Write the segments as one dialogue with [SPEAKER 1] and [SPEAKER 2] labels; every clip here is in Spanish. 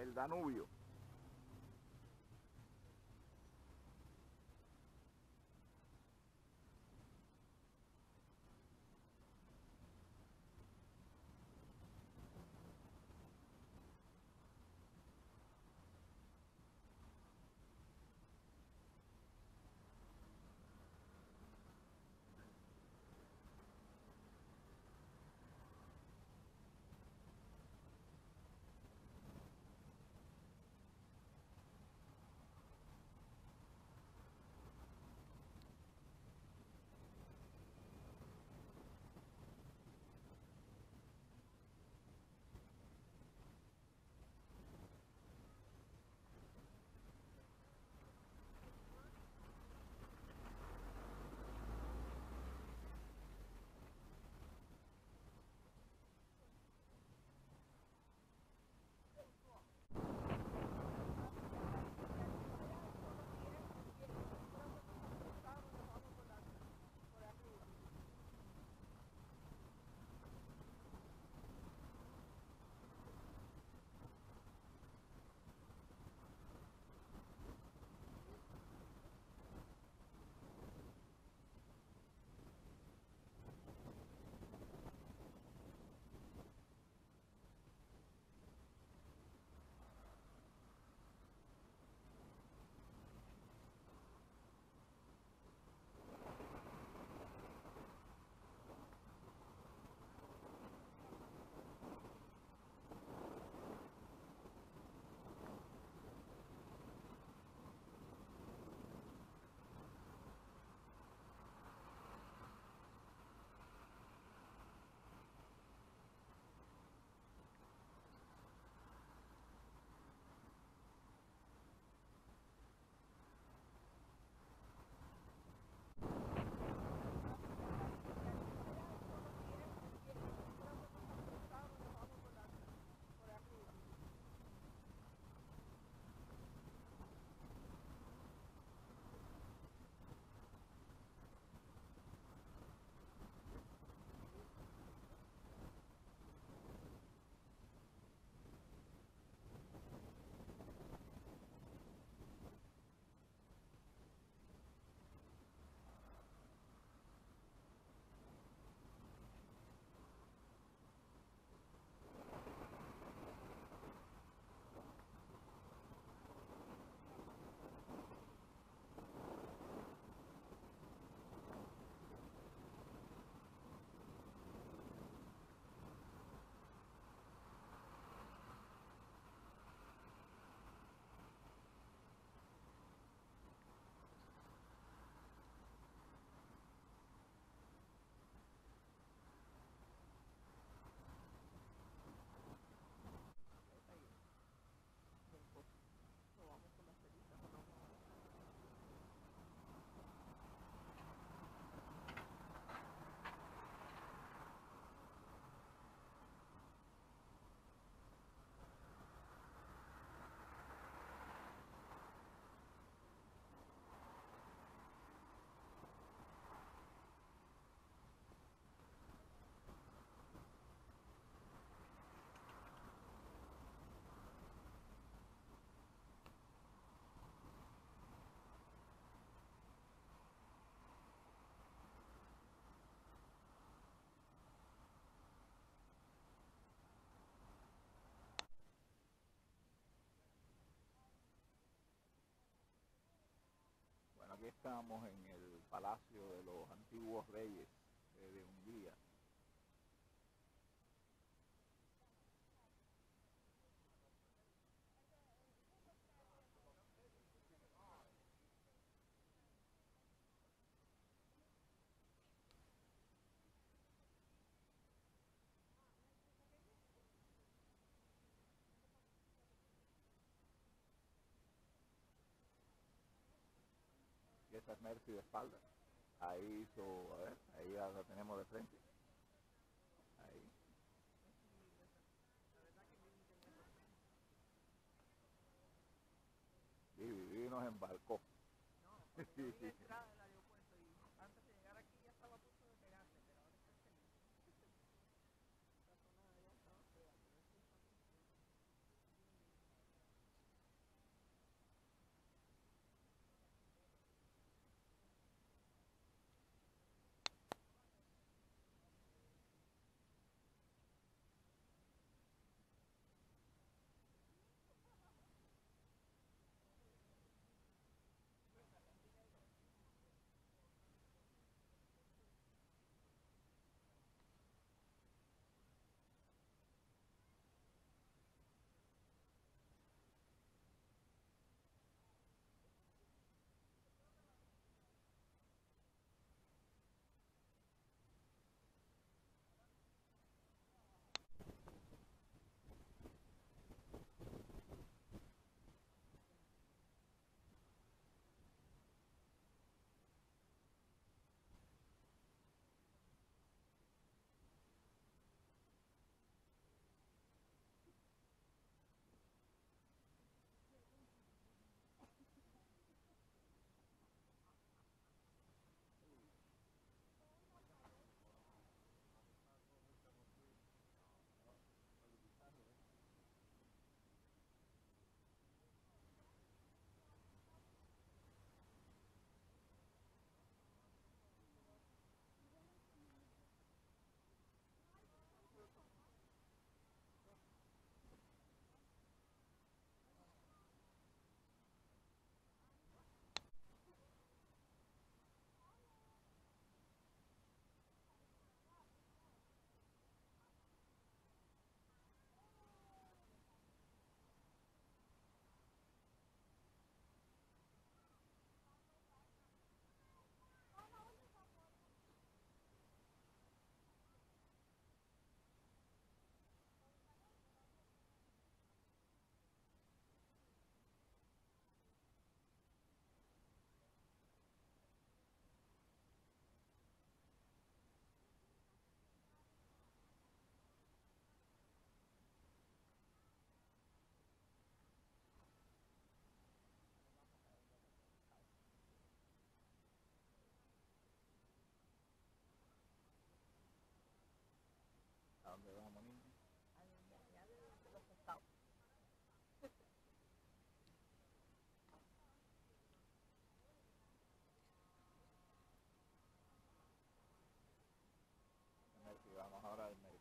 [SPEAKER 1] el Danubio. Aquí estamos en el Palacio de los Antiguos Reyes de Hungría. Mercy de espalda. Ahí hizo, a ver, ahí ya la tenemos de frente. Ahí. Y, y nos embarcó.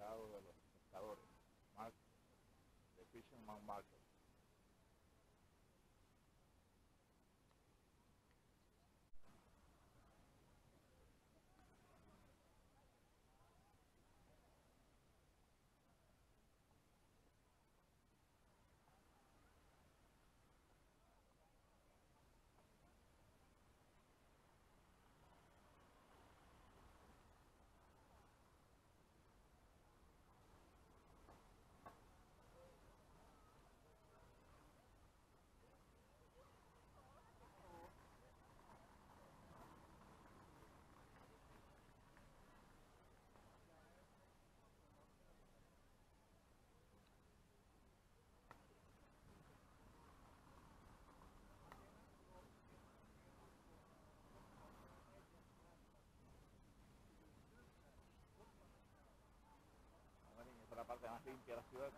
[SPEAKER 2] de los pescadores, the
[SPEAKER 1] fisherman market. Limpia la ciudad.